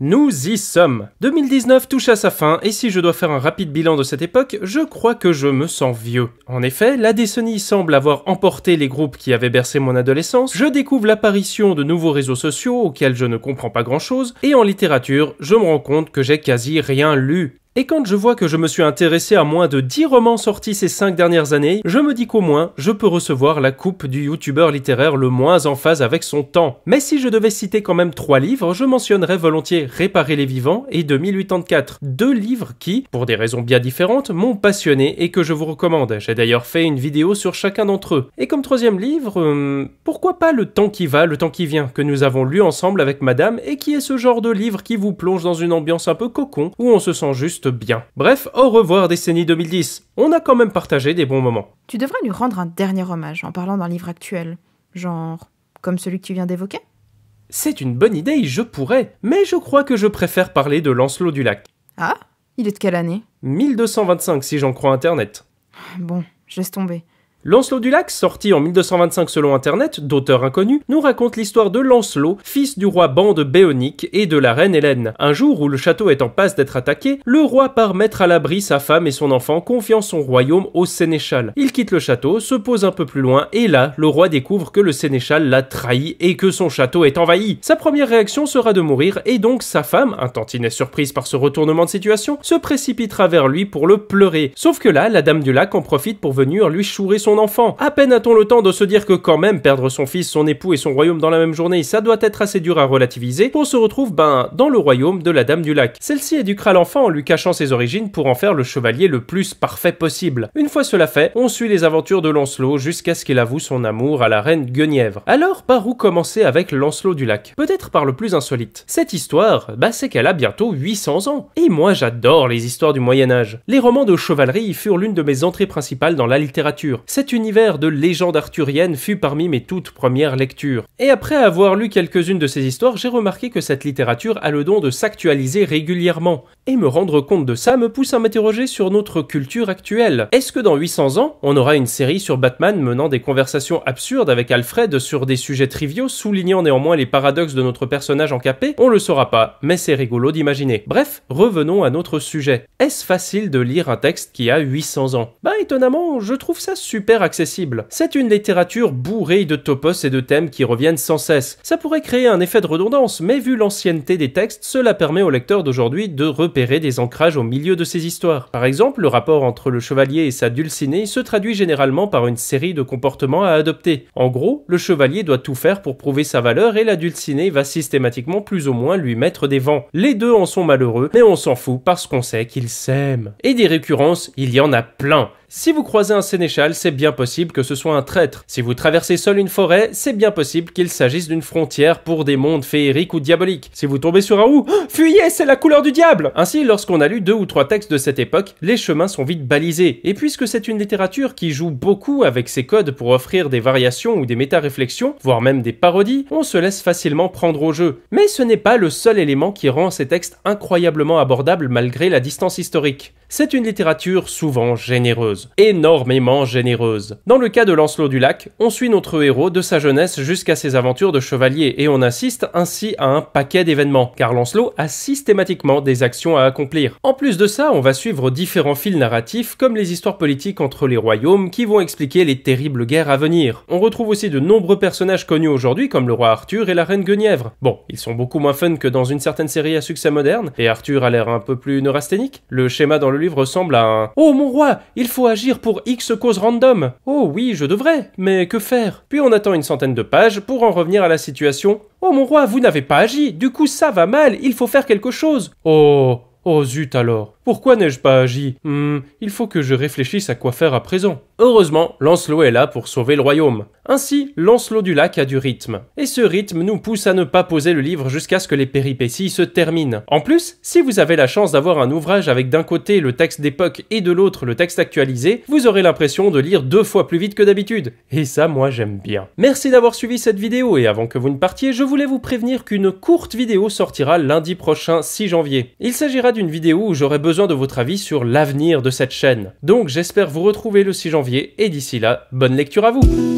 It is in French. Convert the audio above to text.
Nous y sommes 2019 touche à sa fin, et si je dois faire un rapide bilan de cette époque, je crois que je me sens vieux. En effet, la décennie semble avoir emporté les groupes qui avaient bercé mon adolescence, je découvre l'apparition de nouveaux réseaux sociaux auxquels je ne comprends pas grand chose, et en littérature, je me rends compte que j'ai quasi rien lu. Et quand je vois que je me suis intéressé à moins de 10 romans sortis ces 5 dernières années, je me dis qu'au moins, je peux recevoir la coupe du youtubeur littéraire le moins en phase avec son temps. Mais si je devais citer quand même 3 livres, je mentionnerais volontiers Réparer les vivants et 2084. Deux livres qui, pour des raisons bien différentes, m'ont passionné et que je vous recommande. J'ai d'ailleurs fait une vidéo sur chacun d'entre eux. Et comme troisième livre, euh, pourquoi pas Le temps qui va, le temps qui vient, que nous avons lu ensemble avec madame et qui est ce genre de livre qui vous plonge dans une ambiance un peu cocon où on se sent juste bien. Bref, au revoir décennie 2010. On a quand même partagé des bons moments. Tu devrais lui rendre un dernier hommage en parlant d'un livre actuel. Genre, comme celui que tu viens d'évoquer C'est une bonne idée, je pourrais, mais je crois que je préfère parler de Lancelot du Lac. Ah Il est de quelle année? 1225 si j'en crois Internet. Bon, je laisse tomber. Lancelot du Lac, sorti en 1225 selon Internet, d'auteur inconnu, nous raconte l'histoire de Lancelot, fils du roi Bande Béonique et de la reine Hélène. Un jour où le château est en passe d'être attaqué, le roi part mettre à l'abri sa femme et son enfant, confiant son royaume au sénéchal. Il quitte le château, se pose un peu plus loin, et là, le roi découvre que le sénéchal l'a trahi et que son château est envahi. Sa première réaction sera de mourir, et donc sa femme, un tantinet surprise par ce retournement de situation, se précipitera vers lui pour le pleurer. Sauf que là, la dame du lac en profite pour venir lui chourer son enfant. À peine a-t-on le temps de se dire que quand même perdre son fils, son époux et son royaume dans la même journée, ça doit être assez dur à relativiser, on se retrouve ben dans le royaume de la Dame du Lac. Celle-ci éduquera l'enfant en lui cachant ses origines pour en faire le chevalier le plus parfait possible. Une fois cela fait, on suit les aventures de Lancelot jusqu'à ce qu'il avoue son amour à la reine Guenièvre. Alors, par où commencer avec Lancelot du Lac? Peut-être par le plus insolite. Cette histoire, bah c'est qu'elle a bientôt 800 ans. Et moi j'adore les histoires du Moyen Âge. Les romans de chevalerie furent l'une de mes entrées principales dans la littérature. Cet univers de légende arthurienne fut parmi mes toutes premières lectures. Et après avoir lu quelques-unes de ces histoires, j'ai remarqué que cette littérature a le don de s'actualiser régulièrement. Et me rendre compte de ça me pousse à m'interroger sur notre culture actuelle. Est-ce que dans 800 ans, on aura une série sur Batman menant des conversations absurdes avec Alfred sur des sujets triviaux, soulignant néanmoins les paradoxes de notre personnage encapé On le saura pas, mais c'est rigolo d'imaginer. Bref, revenons à notre sujet. Est-ce facile de lire un texte qui a 800 ans? Bah étonnamment, je trouve ça super accessible. C'est une littérature bourrée de topos et de thèmes qui reviennent sans cesse. Ça pourrait créer un effet de redondance, mais vu l'ancienneté des textes, cela permet aux lecteurs d'aujourd'hui de repérer des ancrages au milieu de ces histoires. Par exemple, le rapport entre le chevalier et sa dulcinée se traduit généralement par une série de comportements à adopter. En gros, le chevalier doit tout faire pour prouver sa valeur et la dulcinée va systématiquement plus ou moins lui mettre des vents. Les deux en sont malheureux, mais on s'en fout parce qu'on sait qu'ils s'aiment. Et des récurrences, il y en a plein. Si vous croisez un sénéchal, c'est bien possible que ce soit un traître. Si vous traversez seul une forêt, c'est bien possible qu'il s'agisse d'une frontière pour des mondes féeriques ou diaboliques. Si vous tombez sur un ou, fuyez, c'est la couleur du diable Ainsi, lorsqu'on a lu deux ou trois textes de cette époque, les chemins sont vite balisés. Et puisque c'est une littérature qui joue beaucoup avec ses codes pour offrir des variations ou des méta-réflexions, voire même des parodies, on se laisse facilement prendre au jeu. Mais ce n'est pas le seul élément qui rend ces textes incroyablement abordables malgré la distance historique. C'est une littérature souvent généreuse, énormément généreuse. Dans le cas de Lancelot du Lac, on suit notre héros de sa jeunesse jusqu'à ses aventures de chevalier et on assiste ainsi à un paquet d'événements, car Lancelot a systématiquement des actions à accomplir. En plus de ça, on va suivre différents fils narratifs comme les histoires politiques entre les royaumes qui vont expliquer les terribles guerres à venir. On retrouve aussi de nombreux personnages connus aujourd'hui comme le roi Arthur et la reine Guenièvre. Bon, ils sont beaucoup moins fun que dans une certaine série à succès moderne, et Arthur a l'air un peu plus neurasthénique. Le schéma dans le livre ressemble à un Oh mon roi, il faut agir pour X cause random. Oh oui, je devrais, mais que faire? Puis on attend une centaine de pages pour en revenir à la situation. Oh mon roi, vous n'avez pas agi, du coup ça va mal, il faut faire quelque chose. Oh, oh zut alors. Pourquoi n'ai-je pas agi? Hmm, il faut que je réfléchisse à quoi faire à présent. Heureusement, Lancelot est là pour sauver le royaume. Ainsi, Lancelot du Lac a du rythme. Et ce rythme nous pousse à ne pas poser le livre jusqu'à ce que les péripéties se terminent. En plus, si vous avez la chance d'avoir un ouvrage avec d'un côté le texte d'époque et de l'autre le texte actualisé, vous aurez l'impression de lire deux fois plus vite que d'habitude. Et ça, moi, j'aime bien. Merci d'avoir suivi cette vidéo et avant que vous ne partiez, je voulais vous prévenir qu'une courte vidéo sortira lundi prochain 6 janvier. Il s'agira d'une vidéo où j'aurai de votre avis sur l'avenir de cette chaîne. Donc j'espère vous retrouver le 6 janvier et d'ici là, bonne lecture à vous